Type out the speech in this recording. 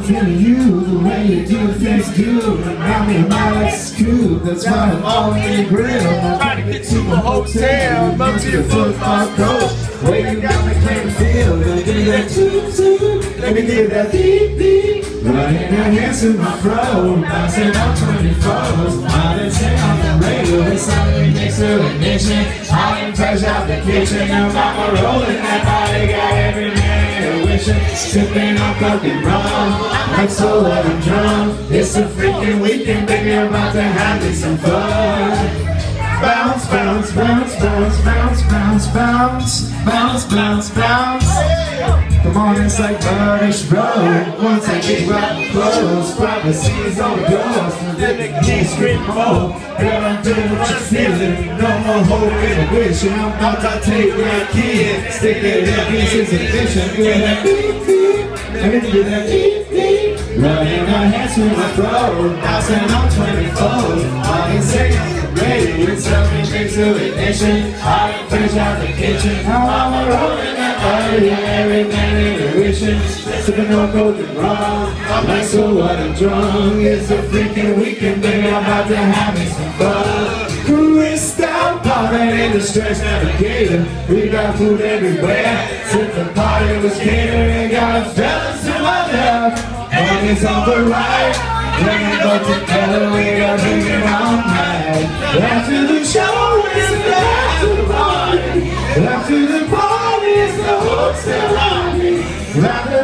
I'm feeling you the way you do things do. Remind me of my ex coupe. That's why I'm all in the grill. I'm Trying to get to a hotel, love to your football coach. Way you got me playing field. Let me give me that toot toot. Let me give that beep beep. Running her hands in my fro. Bouncing on 24s. Out of town on the radio. It's something next to ignition. I am fresh out the kitchen. Mama rolling that body attention Sipping on fucking rum. I'm so and drunk It's a freaking weekend, baby I'm about to have me some fun. Bounce, bounce, bounce, bounce, bounce, bounce, bounce Bounce, bounce, bounce. Come on, it's like Burnish Road. Once I get right close, privacy's on the doors. Then the can't scream more. Girl, I'm doing what you're feeling. No more hope in a wish. And I'm about to take my kid. Stick it in pieces of vision. Give that beep, beep. Me do that beep, beep. Running our hands through my throat. On 24s. Things to ignition. I am fresh out the kitchen. Now I'm rolling that body. Every man in a wishing. Sipping on golden rum. I'm like, so what? I'm drunk. It's a freaking weekend, baby. I'm about to have me some fun. Down, partying in the stretch navigator. We got food everywhere. Since the party was catering, got a fellas to my left. And it's on the right. When I go together, we got Yeah.